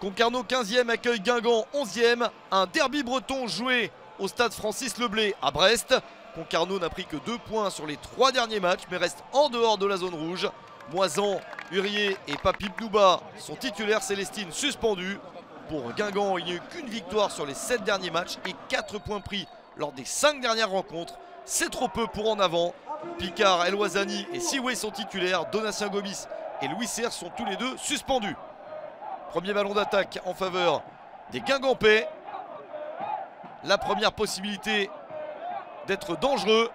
Concarneau 15e accueille Guingamp 11e. Un derby breton joué au stade Francis Leblé à Brest. Concarneau n'a pris que deux points sur les trois derniers matchs mais reste en dehors de la zone rouge. Moisan, Hurier et Papip Nouba sont titulaires Célestine suspendus. Pour Guingamp, il n'y a eu qu'une victoire sur les sept derniers matchs et quatre points pris lors des cinq dernières rencontres. C'est trop peu pour en avant. Picard, Eloisani et Siway sont titulaires. Donatien Gomis et Louis Serre sont tous les deux suspendus. Premier ballon d'attaque en faveur des Guingampais. La première possibilité d'être dangereux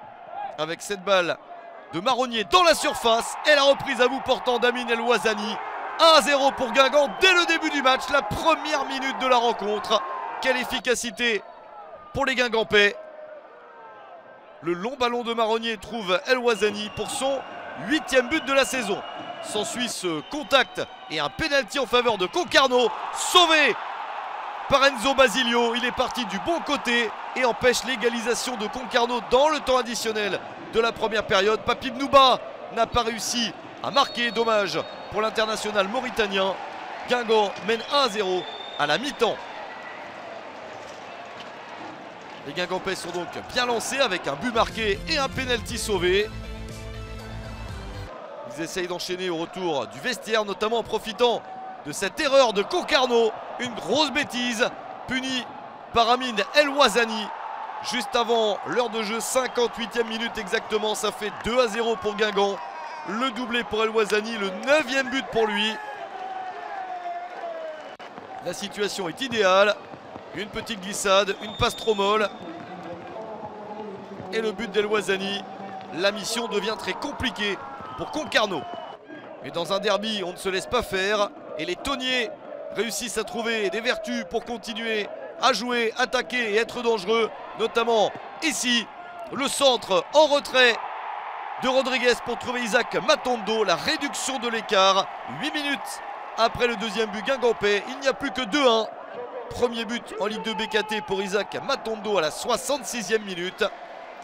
avec cette balle de Marronnier dans la surface et la reprise à bout portant d'Amin El Ouazani. 1-0 pour Guingamp dès le début du match, la première minute de la rencontre. Quelle efficacité pour les Guingampais. Le long ballon de Marronnier trouve El Ouazani pour son huitième but de la saison. S'ensuit ce contact et un pénalty en faveur de Concarneau. Sauvé par Enzo Basilio. Il est parti du bon côté et empêche l'égalisation de Concarneau dans le temps additionnel de la première période. Papib Nouba n'a pas réussi à marquer. Dommage pour l'international mauritanien. Guingamp mène 1-0 à la mi-temps. Les Guingampais sont donc bien lancés avec un but marqué et un penalty sauvé. Ils essayent d'enchaîner au retour du vestiaire, notamment en profitant de cette erreur de Concarneau. Une grosse bêtise punie par Amin El Ouazani. Juste avant l'heure de jeu, 58e minute exactement, ça fait 2 à 0 pour Guingamp. Le doublé pour El Ouazani, le 9e but pour lui. La situation est idéale. Une petite glissade, une passe trop molle. Et le but d'El Ouazani. La mission devient très compliquée pour Concarneau. Mais dans un derby, on ne se laisse pas faire. Et les Tonniers réussissent à trouver des vertus pour continuer à jouer, attaquer et être dangereux. Notamment ici, le centre en retrait de Rodriguez pour trouver Isaac Matondo. La réduction de l'écart. 8 minutes après le deuxième but guingampais. Il n'y a plus que 2-1. Premier but en Ligue 2 BKT pour Isaac Matondo à la 66e minute.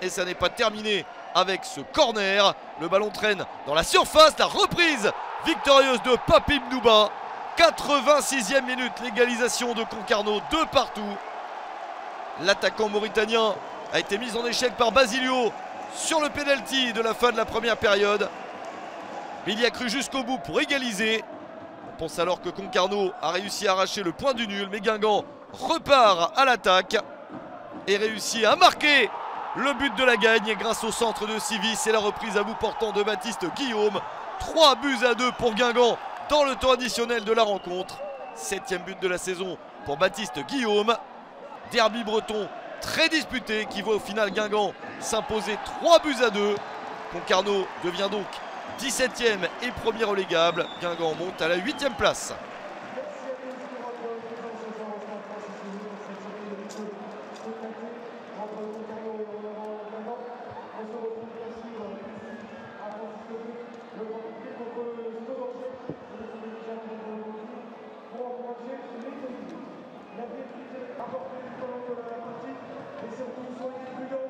Et ça n'est pas terminé avec ce corner. Le ballon traîne dans la surface. La reprise victorieuse de Papim Nouba. 86e minute, l'égalisation de Concarneau de partout. L'attaquant mauritanien a été mis en échec par Basilio sur le penalty de la fin de la première période. Mais il y a cru jusqu'au bout pour égaliser. On pense alors que Concarneau a réussi à arracher le point du nul, mais Guingamp repart à l'attaque et réussit à marquer le but de la gagne grâce au centre de Civis et la reprise à bout portant de Baptiste Guillaume. 3 buts à 2 pour Guingamp dans le temps additionnel de la rencontre. Septième but de la saison pour Baptiste Guillaume. Derby breton très disputé qui voit au final Guingamp s'imposer 3 buts à 2. Concarneau devient donc 17e et premier relégable. Guingamp monte à la 8e place. apporter du talent de la pratique, et surtout soyez prudents.